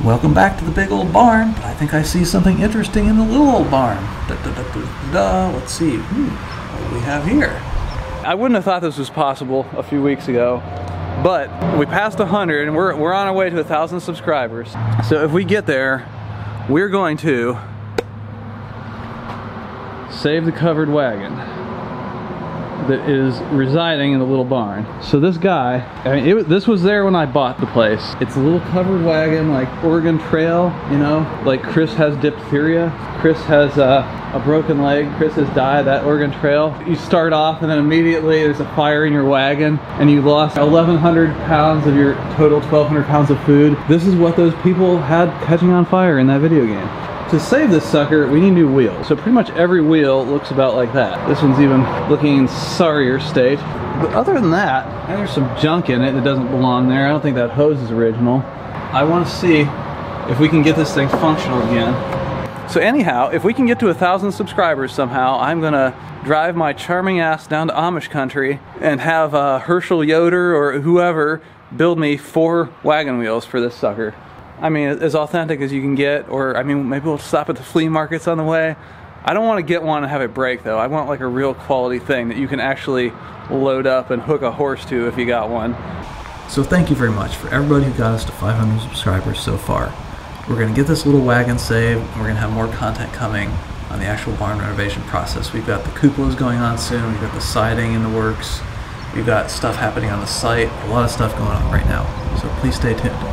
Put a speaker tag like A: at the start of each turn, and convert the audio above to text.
A: Welcome back to the big old barn. I think I see something interesting in the little old barn. Da, da, da, da, da. Let's see. Hmm, what do we have here? I wouldn't have thought this was possible a few weeks ago, but we passed 100 and we're, we're on our way to 1,000 subscribers. So if we get there, we're going to save the covered wagon that is residing in the little barn. So this guy, I mean, it, this was there when I bought the place. It's a little covered wagon, like Oregon Trail, you know, like Chris has diphtheria, Chris has uh, a broken leg, Chris has died that Oregon Trail. You start off and then immediately there's a fire in your wagon and you lost 1,100 pounds of your total 1,200 pounds of food. This is what those people had catching on fire in that video game. To save this sucker, we need new wheels. So pretty much every wheel looks about like that. This one's even looking in sorrier state. But other than that, there's some junk in it that doesn't belong there. I don't think that hose is original. I want to see if we can get this thing functional again. So anyhow, if we can get to a thousand subscribers somehow, I'm gonna drive my charming ass down to Amish country and have uh, Herschel Yoder or whoever build me four wagon wheels for this sucker. I mean, as authentic as you can get, or I mean, maybe we'll stop at the flea markets on the way. I don't want to get one and have it break though. I want like a real quality thing that you can actually load up and hook a horse to if you got one. So thank you very much for everybody who got us to 500 subscribers so far. We're going to get this little wagon saved, and we're going to have more content coming on the actual barn renovation process. We've got the cupolas going on soon, we've got the siding in the works, we've got stuff happening on the site, a lot of stuff going on right now. So please stay tuned.